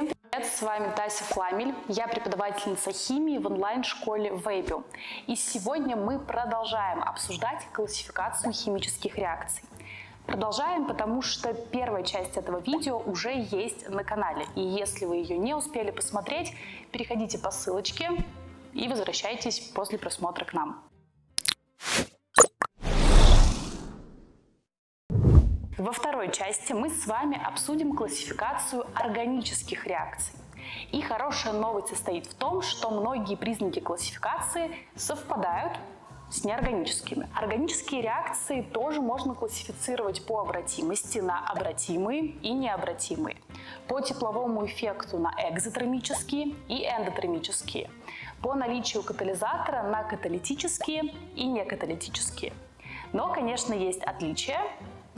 Всем привет, с вами Тася Фламель, я преподавательница химии в онлайн-школе Вейбио. И сегодня мы продолжаем обсуждать классификацию химических реакций. Продолжаем, потому что первая часть этого видео уже есть на канале. И если вы ее не успели посмотреть, переходите по ссылочке и возвращайтесь после просмотра к нам. Во второй части мы с вами обсудим классификацию органических реакций. И хорошая новость состоит в том, что многие признаки классификации совпадают с неорганическими. Органические реакции тоже можно классифицировать по обратимости на обратимые и необратимые, по тепловому эффекту на экзотермические и эндотермические, по наличию катализатора на каталитические и некаталитические. Но, конечно, есть отличия,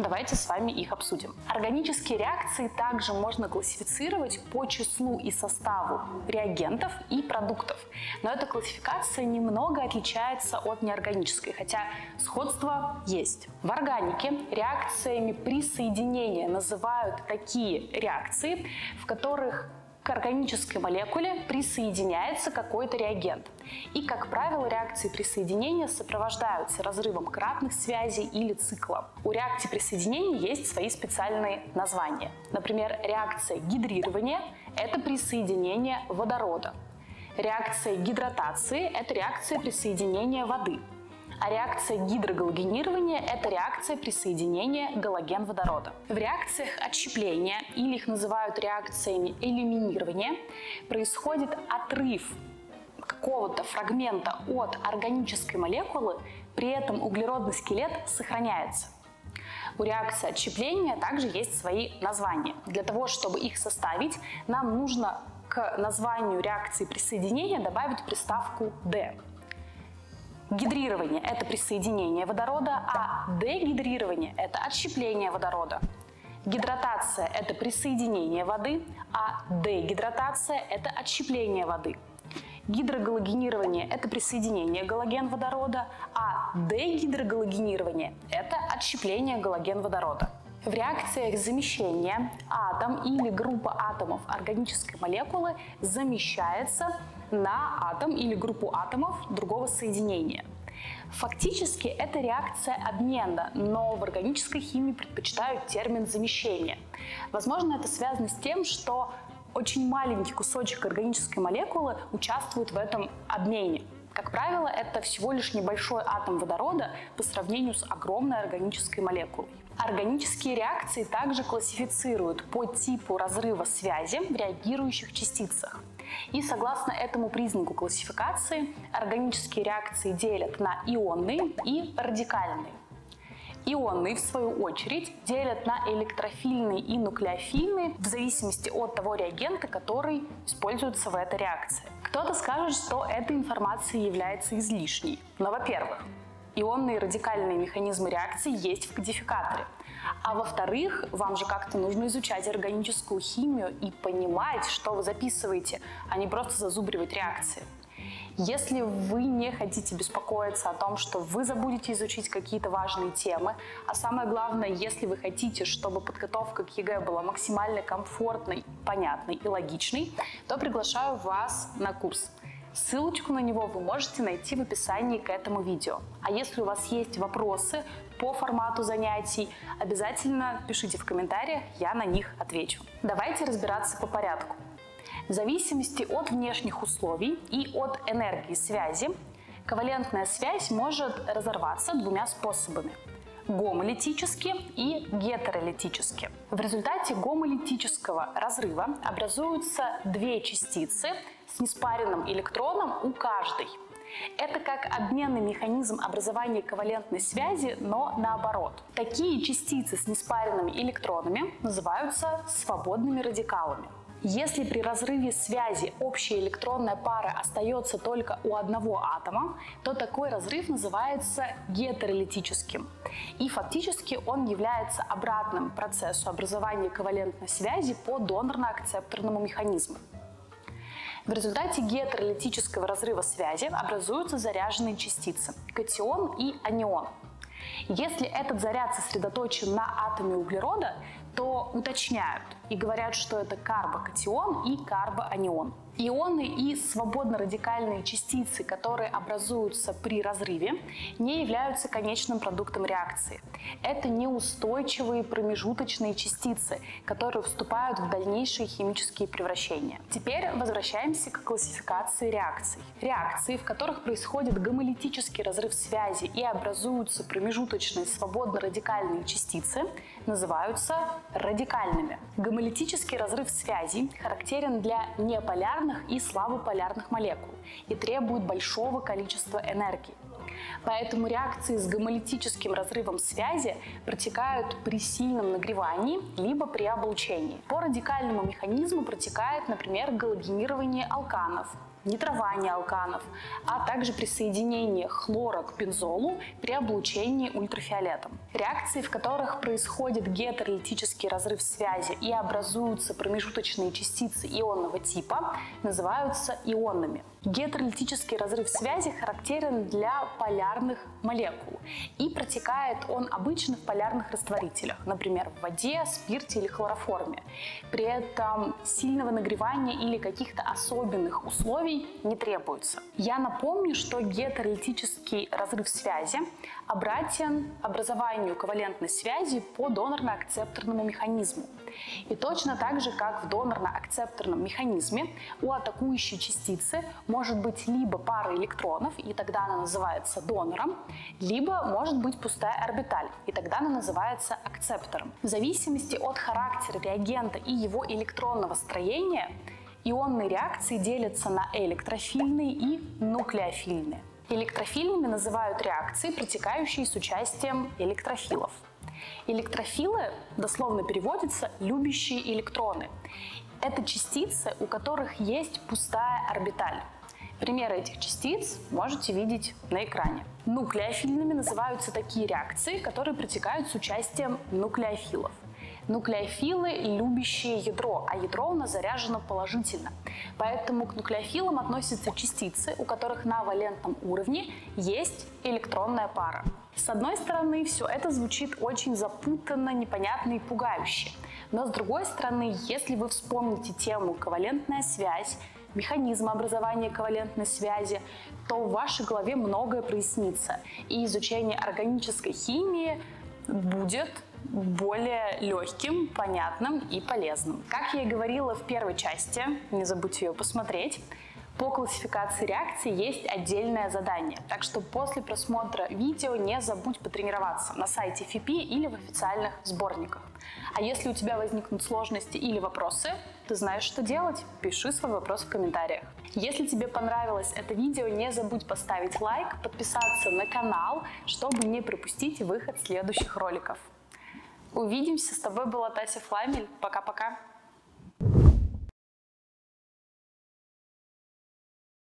Давайте с вами их обсудим. Органические реакции также можно классифицировать по числу и составу реагентов и продуктов. Но эта классификация немного отличается от неорганической, хотя сходство есть. В органике реакциями присоединения называют такие реакции, в которых органической молекуле присоединяется какой-то реагент. И, как правило, реакции присоединения сопровождаются разрывом кратных связей или циклом. У реакции присоединения есть свои специальные названия. Например, реакция гидрирования – это присоединение водорода. Реакция гидратации – это реакция присоединения воды. А реакция гидрогалогенирования – это реакция присоединения галоген-водорода. В реакциях отщепления, или их называют реакциями элиминирования, происходит отрыв какого-то фрагмента от органической молекулы, при этом углеродный скелет сохраняется. У реакции отщепления также есть свои названия. Для того, чтобы их составить, нам нужно к названию реакции присоединения добавить приставку «d». Гидрирование – это присоединение водорода, а дегидрирование – это отщепление водорода. Гидратация – это присоединение воды, а дегидратация – это отщепление воды. Гидрогалогенирование – это присоединение галоген-водорода, а дегидрогалогенирование – это отщепление галоген-водорода. В реакциях замещения атом или группа атомов органической молекулы замещается на атом или группу атомов другого соединения. Фактически это реакция обмена, но в органической химии предпочитают термин замещения. Возможно, это связано с тем, что очень маленький кусочек органической молекулы участвует в этом обмене. Как правило, это всего лишь небольшой атом водорода по сравнению с огромной органической молекулой. Органические реакции также классифицируют по типу разрыва связи в реагирующих частицах. И согласно этому признаку классификации, органические реакции делят на ионные и радикальные. Ионные, в свою очередь, делят на электрофильные и нуклеофильные в зависимости от того реагента, который используется в этой реакции. Кто-то скажет, что эта информация является излишней. Но, во-первых, ионные радикальные механизмы реакции есть в кодификаторе. А во-вторых, вам же как-то нужно изучать органическую химию и понимать, что вы записываете, а не просто зазубривать реакции. Если вы не хотите беспокоиться о том, что вы забудете изучить какие-то важные темы, а самое главное, если вы хотите, чтобы подготовка к ЕГЭ была максимально комфортной, понятной и логичной, то приглашаю вас на курс – Ссылочку на него вы можете найти в описании к этому видео. А если у вас есть вопросы по формату занятий, обязательно пишите в комментариях, я на них отвечу. Давайте разбираться по порядку. В зависимости от внешних условий и от энергии связи, ковалентная связь может разорваться двумя способами гомолитически и гетеролитически. В результате гомолитического разрыва образуются две частицы с неспаренным электроном у каждой. Это как обменный механизм образования ковалентной связи, но наоборот. Такие частицы с неспаренными электронами называются свободными радикалами. Если при разрыве связи общая электронная пара остается только у одного атома, то такой разрыв называется гетеролитическим. И фактически он является обратным процессу образования ковалентной связи по донорно-акцепторному механизму. В результате гетеролитического разрыва связи образуются заряженные частицы – катион и анион. Если этот заряд сосредоточен на атоме углерода, то уточняют и говорят, что это карбокатион и карбоанион. Ионы и свободно-радикальные частицы, которые образуются при разрыве, не являются конечным продуктом реакции. Это неустойчивые промежуточные частицы, которые вступают в дальнейшие химические превращения. Теперь возвращаемся к классификации реакций. Реакции, в которых происходит гомолитический разрыв связи и образуются промежуточные свободно-радикальные частицы, называются радикальными. Гомолитический разрыв связи характерен для неполярных и слабополярных молекул и требует большого количества энергии. Поэтому реакции с гомолитическим разрывом связи протекают при сильном нагревании либо при облучении. По радикальному механизму протекает, например, галогенирование алканов, нитрование алканов, а также присоединение хлора к бензолу при облучении ультрафиолетом. Реакции, в которых происходит гетеролитический разрыв связи и образуются промежуточные частицы ионного типа, называются ионными. Гетеролитический разрыв связи характерен для полярных молекул и протекает он обычно в полярных растворителях, например, в воде, спирте или хлороформе. При этом сильного нагревания или каких-то особенных условий не требуется. Я напомню, что гетеролитический разрыв связи обратен образованию ковалентной связи по донорно-акцепторному механизму. И точно так же, как в донорно-акцепторном механизме, у атакующей частицы может быть либо пара электронов, и тогда она называется донором, либо может быть пустая орбиталь, и тогда она называется акцептором. В зависимости от характера реагента и его электронного строения, ионные реакции делятся на электрофильные и нуклеофильные. Электрофильными называют реакции, протекающие с участием электрофилов. Электрофилы дословно переводятся «любящие электроны». Это частицы, у которых есть пустая орбиталь. Примеры этих частиц можете видеть на экране. Нуклеофильными называются такие реакции, которые протекают с участием нуклеофилов. Нуклеофилы – любящие ядро, а ядро у нас заряжено положительно. Поэтому к нуклеофилам относятся частицы, у которых на валентном уровне есть электронная пара. С одной стороны, все это звучит очень запутанно, непонятно и пугающе. Но с другой стороны, если вы вспомните тему «ковалентная связь», механизм образования ковалентной связи, то в вашей голове многое прояснится. И изучение органической химии будет более легким, понятным и полезным. Как я и говорила в первой части, не забудьте ее посмотреть, по классификации реакций есть отдельное задание, так что после просмотра видео не забудь потренироваться на сайте ФИПИ или в официальных сборниках. А если у тебя возникнут сложности или вопросы, ты знаешь, что делать, пиши свой вопрос в комментариях. Если тебе понравилось это видео, не забудь поставить лайк, подписаться на канал, чтобы не пропустить выход следующих роликов. Увидимся, с тобой была Тася Фламель, пока-пока.